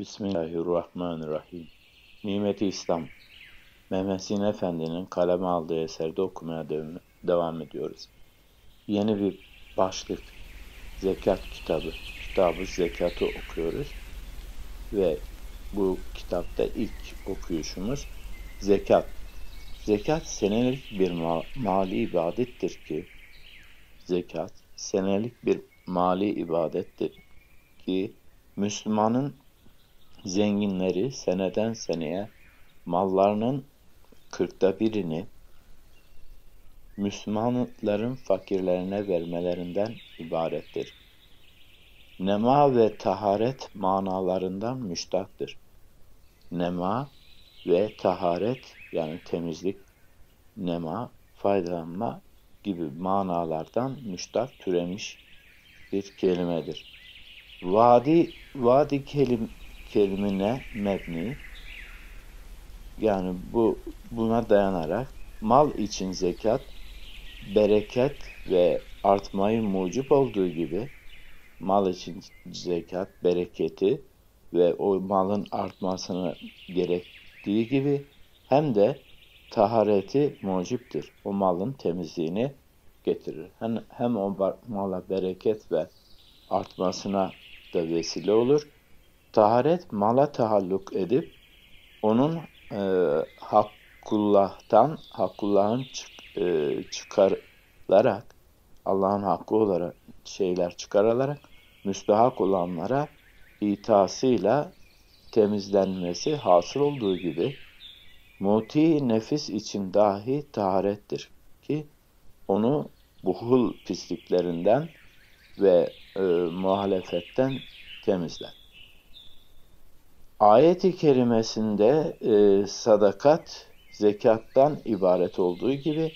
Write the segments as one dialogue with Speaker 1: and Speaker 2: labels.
Speaker 1: Bismillahirrahmanirrahim. Nimeti İslam. Mehmet Efendi'nin kaleme aldığı eserde okumaya devam ediyoruz. Yeni bir başlık. Zekat kitabı. Kitabı zekatı okuyoruz. Ve bu kitapta ilk okuyuşumuz zekat. Zekat senelik bir ma mali ibadettir ki zekat senelik bir mali ibadettir ki Müslümanın zenginleri seneden seneye mallarının kırkta birini Müslümanların fakirlerine vermelerinden ibarettir. Nema ve taharet manalarından müştaktır. Nema ve taharet yani temizlik, nema, faydalanma gibi manalardan müştak türemiş bir kelimedir. Vadi, vadi kelim, kelimine mebni yani bu buna dayanarak mal için zekat, bereket ve artmayı mucip olduğu gibi mal için zekat, bereketi ve o malın artmasını gerektiği gibi hem de tahareti muciptir. O malın temizliğini getirir. Hem, hem o mala bereket ve artmasına da vesile olur. Taharet mala tahalluk edip onun e, Hakkullah'tan, Hakkullah'ın çık, e, çıkarılarak, Allah'ın hakkı olarak şeyler çıkarılarak müstahak olanlara itasıyla temizlenmesi hasıl olduğu gibi muti nefis için dahi taharettir ki onu buhul pisliklerinden ve e, muhalefetten temizler. Ayet-i kerimesinde e, sadakat zekattan ibaret olduğu gibi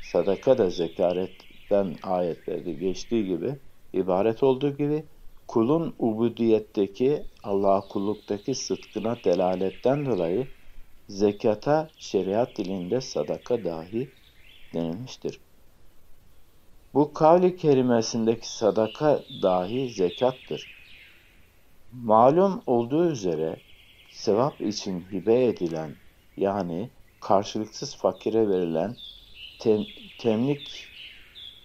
Speaker 1: sadaka da zekaretten ayetlerde geçtiği gibi ibaret olduğu gibi kulun ubudiyetteki Allah'a kulluktaki sıdkına delaletten dolayı zekata şeriat dilinde sadaka dahi denilmiştir. Bu kavli kerimesindeki sadaka dahi zekattır. Malum olduğu üzere sevap için hibe edilen yani karşılıksız fakire verilen tem, temlik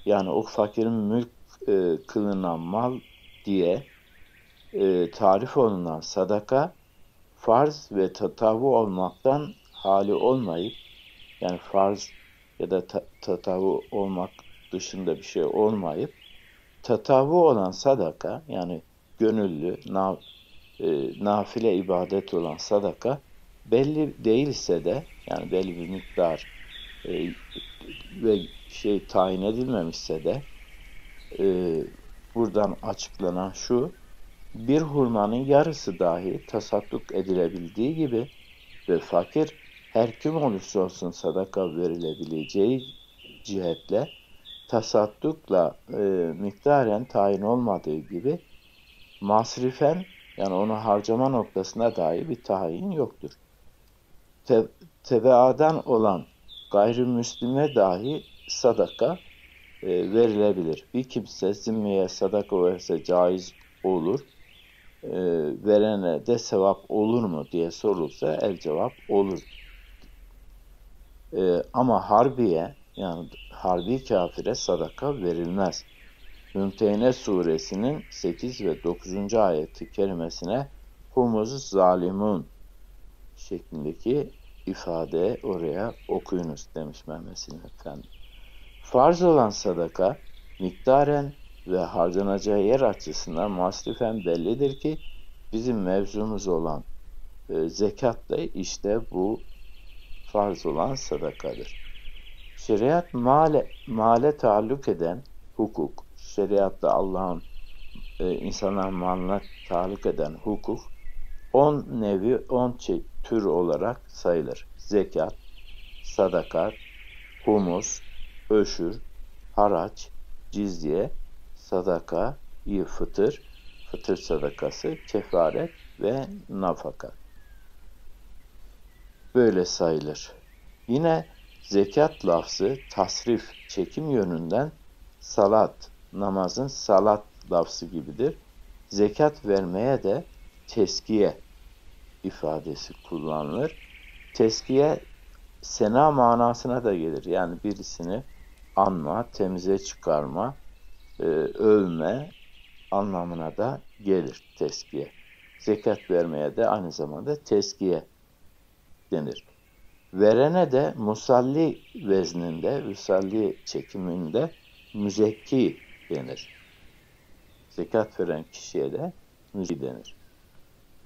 Speaker 1: yani o fakirin mülk e, kılınan mal diye e, tarif olunan sadaka farz ve tatavu olmaktan hali olmayıp yani farz ya da ta tatavu olmak dışında bir şey olmayıp tatavu olan sadaka yani gönüllü, na, e, nafile ibadet olan sadaka belli değilse de yani belli bir miktar e, ve şey tayin edilmemişse de e, buradan açıklanan şu bir hurmanın yarısı dahi tasadduk edilebildiği gibi ve fakir her kim olursa olsun sadaka verilebileceği cihetle tasaddukla e, miktaren tayin olmadığı gibi masrifen yani onu harcama noktasına dair bir tayin yoktur. Te, tebaadan olan gayrimüslime dahi sadaka e, verilebilir. Bir kimse zimmeye sadaka verse caiz olur. E, verene de sevap olur mu diye sorulsa el cevap olur. E, ama harbiye yani harbi kafire sadaka verilmez. Mümtehine suresinin 8 ve 9. ayeti kerimesine humuz zalimun şeklindeki ifade oraya okuyunuz demiş Mehmet Efendi. Farz olan sadaka miktaren ve harcanacağı yer açısından masrifen bellidir ki bizim mevzumuz olan e, zekat da işte bu farz olan sadakadır. Şeriat male, male taalluk eden hukuk, şeriatta Allah'ın e, insanların malına taalluk eden hukuk 10 nevi 10 tür olarak sayılır. Zekat, sadakat, humus, öşür, haraç, cizye, sadaka, iyi fıtır, fıtır sadakası, kefaret ve nafaka. Böyle sayılır. Yine zekat lafzı tasrif, çekim yönünden salat, namazın salat lafzı gibidir. Zekat vermeye de teskiye ifadesi kullanılır. Teskiye sena manasına da gelir. Yani birisini anma, temize çıkarma, e, övme anlamına da gelir teskiye. Zekat vermeye de aynı zamanda teskiye denir. Verene de musalli vezninde, musalli çekiminde müzekki denir. Zekat veren kişiye de müzekki denir.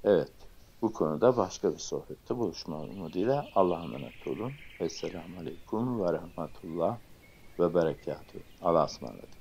Speaker 1: Evet, bu konuda başka bir sohbette buluşma umuduyla Allah'a emanet olun. Esselamu Aleyküm ve Rahmetullah ve Berekatuhu. Allah'a ısmarladık.